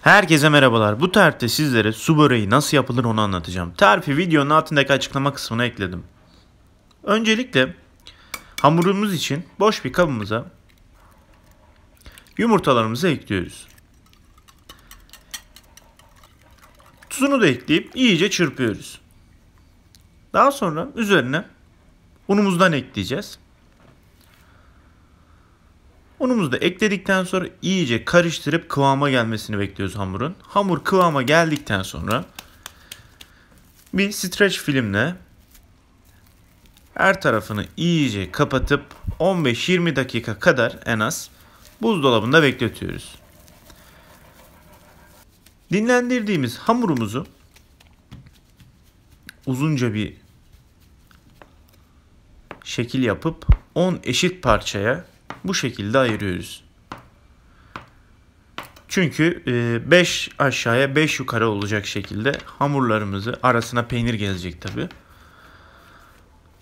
Herkese merhabalar. Bu tarifte sizlere su böreği nasıl yapılır onu anlatacağım. Tarifi videonun altındaki açıklama kısmına ekledim. Öncelikle hamurumuz için boş bir kabımıza yumurtalarımızı ekliyoruz. Tuzunu da ekleyip iyice çırpıyoruz. Daha sonra üzerine unumuzdan ekleyeceğiz. Unumuzu da ekledikten sonra iyice karıştırıp kıvama gelmesini bekliyoruz hamurun. Hamur kıvama geldikten sonra bir streç filmle her tarafını iyice kapatıp 15-20 dakika kadar en az buzdolabında bekletiyoruz. Dinlendirdiğimiz hamurumuzu uzunca bir şekil yapıp 10 eşit parçaya bu şekilde ayırıyoruz. Çünkü 5 e, aşağıya 5 yukarı olacak şekilde hamurlarımızı arasına peynir gelecek tabi.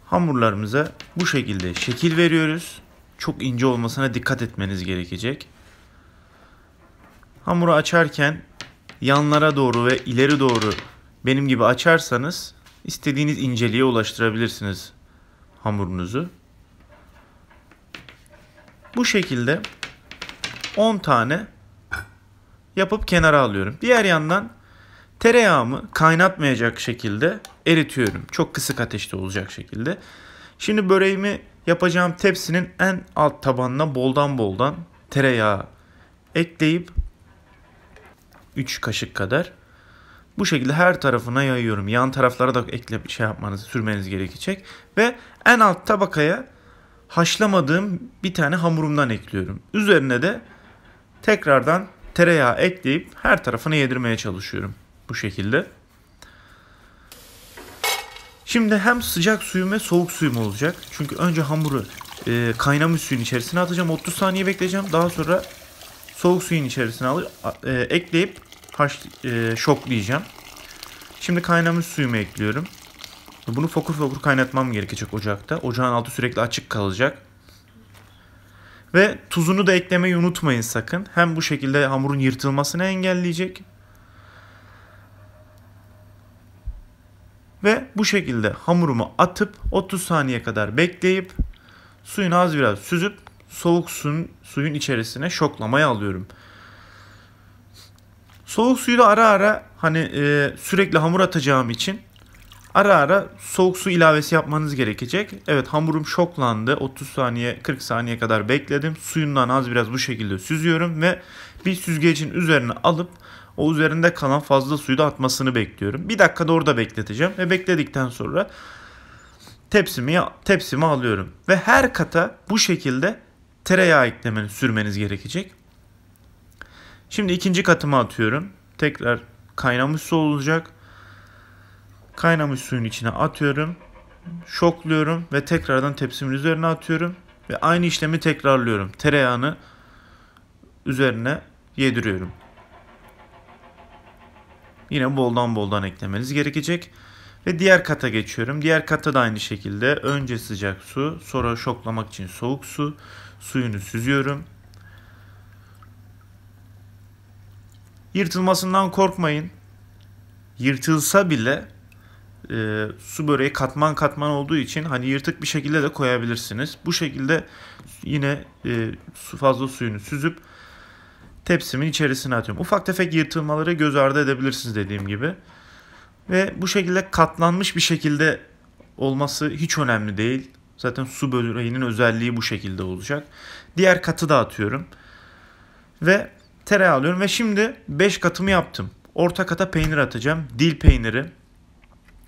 Hamurlarımıza bu şekilde şekil veriyoruz. Çok ince olmasına dikkat etmeniz gerekecek. Hamuru açarken yanlara doğru ve ileri doğru benim gibi açarsanız istediğiniz inceliğe ulaştırabilirsiniz hamurunuzu. Bu şekilde 10 tane yapıp kenara alıyorum. Diğer yandan tereyağımı kaynatmayacak şekilde eritiyorum. Çok kısık ateşte olacak şekilde. Şimdi böreğimi yapacağım tepsinin en alt tabanına boldan boldan tereyağı ekleyip 3 kaşık kadar bu şekilde her tarafına yayıyorum. Yan taraflara da ekle şey yapmanız, sürmeniz gerekecek ve en alt tabakaya haşlamadığım bir tane hamurumdan ekliyorum. Üzerine de tekrardan tereyağı ekleyip her tarafını yedirmeye çalışıyorum. Bu şekilde. Şimdi hem sıcak suyum ve soğuk suyum olacak. Çünkü önce hamuru e, kaynamış suyun içerisine atacağım. 30 saniye bekleyeceğim. Daha sonra soğuk suyun içerisine alıp e, ekleyip haş, e, şoklayacağım. Şimdi kaynamış suyumu ekliyorum. Bunu fokur fokur kaynatmam gerekecek ocakta. Ocağın altı sürekli açık kalacak. Ve tuzunu da eklemeyi unutmayın sakın. Hem bu şekilde hamurun yırtılmasını engelleyecek. Ve bu şekilde hamurumu atıp 30 saniye kadar bekleyip suyunu az biraz süzüp soğuk suyun, suyun içerisine şoklamaya alıyorum. Soğuk suyu da ara ara hani e, sürekli hamur atacağım için Ara ara soğuk su ilavesi yapmanız gerekecek. Evet hamurum şoklandı. 30 saniye 40 saniye kadar bekledim. Suyundan az biraz bu şekilde süzüyorum ve bir süzgecin üzerine alıp o üzerinde kalan fazla suyu da atmasını bekliyorum. Bir dakikada orada bekleteceğim ve bekledikten sonra tepsimi tepsimi alıyorum ve her kata bu şekilde tereyağı eklemeni sürmeniz gerekecek. Şimdi ikinci katıma atıyorum. Tekrar kaynamış su olacak. Kaynamış suyun içine atıyorum. Şokluyorum ve tekrardan tepsimin üzerine atıyorum. Ve aynı işlemi tekrarlıyorum. Tereyağını üzerine yediriyorum. Yine boldan boldan eklemeniz gerekecek. Ve diğer kata geçiyorum. Diğer kata da aynı şekilde önce sıcak su, sonra şoklamak için soğuk su. Suyunu süzüyorum. Yırtılmasından korkmayın. Yırtılsa bile e, su böreği katman katman olduğu için hani yırtık bir şekilde de koyabilirsiniz. Bu şekilde yine e, su fazla suyunu süzüp tepsimin içerisine atıyorum. Ufak tefek yırtılmaları göz ardı edebilirsiniz dediğim gibi. Ve bu şekilde katlanmış bir şekilde olması hiç önemli değil. Zaten su böreğinin özelliği bu şekilde olacak. Diğer katı da atıyorum. Ve tereyağı alıyorum ve şimdi 5 katımı yaptım. Orta kata peynir atacağım. Dil peyniri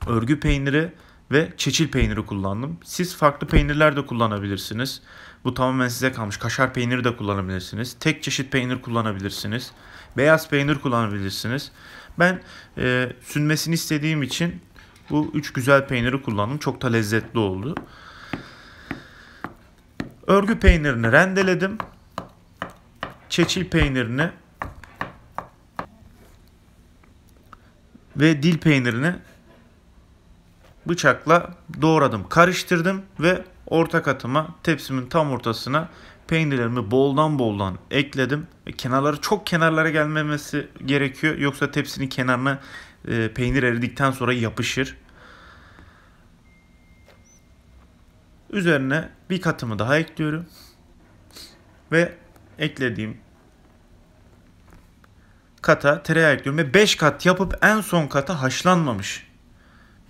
örgü peyniri ve çeçil peyniri kullandım. Siz farklı peynirler de kullanabilirsiniz. Bu tamamen size kalmış. Kaşar peyniri de kullanabilirsiniz. Tek çeşit peynir kullanabilirsiniz. Beyaz peynir kullanabilirsiniz. Ben e, sünmesini istediğim için bu üç güzel peyniri kullandım. Çok da lezzetli oldu. Örgü peynirini rendeledim. Çeçil peynirini ve dil peynirini bıçakla doğradım, karıştırdım ve orta katıma tepsimin tam ortasına peynirlerimi boldan boldan ekledim. Ve kenarları çok kenarlara gelmemesi gerekiyor. Yoksa tepsinin kenarına e, peynir eridikten sonra yapışır. Üzerine bir katımı daha ekliyorum. Ve eklediğim kata tereyağı ekliyorum ve 5 kat yapıp en son kata haşlanmamış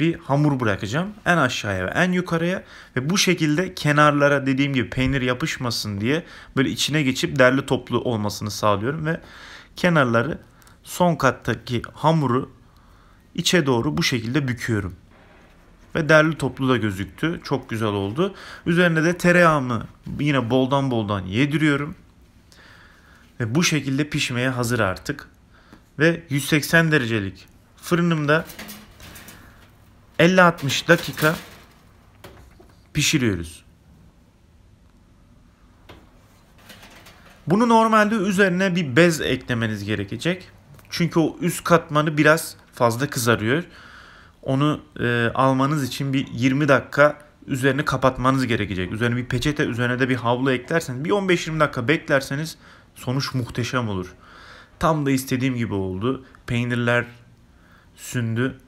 bir hamur bırakacağım. En aşağıya ve en yukarıya ve bu şekilde kenarlara dediğim gibi peynir yapışmasın diye böyle içine geçip derli toplu olmasını sağlıyorum ve kenarları son kattaki hamuru içe doğru bu şekilde büküyorum. Ve derli toplu da gözüktü. Çok güzel oldu. Üzerine de tereyağımı yine boldan boldan yediriyorum. Ve bu şekilde pişmeye hazır artık. Ve 180 derecelik fırınımda 50-60 dakika pişiriyoruz. Bunu normalde üzerine bir bez eklemeniz gerekecek. Çünkü o üst katmanı biraz fazla kızarıyor. Onu e, almanız için bir 20 dakika üzerini kapatmanız gerekecek. Üzerine bir peçete, üzerine de bir havlu eklerseniz bir 15-20 dakika beklerseniz sonuç muhteşem olur. Tam da istediğim gibi oldu. Peynirler sündü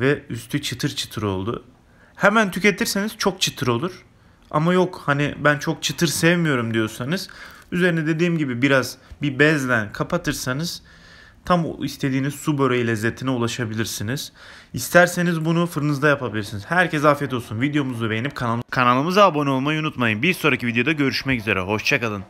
ve üstü çıtır çıtır oldu. Hemen tüketirseniz çok çıtır olur. Ama yok hani ben çok çıtır sevmiyorum diyorsanız üzerine dediğim gibi biraz bir bezle kapatırsanız tam istediğiniz su böreği lezzetine ulaşabilirsiniz. İsterseniz bunu fırınızda yapabilirsiniz. Herkes afiyet olsun. Videomuzu beğenip kanal kanalımıza abone olmayı unutmayın. Bir sonraki videoda görüşmek üzere. Hoşçakalın.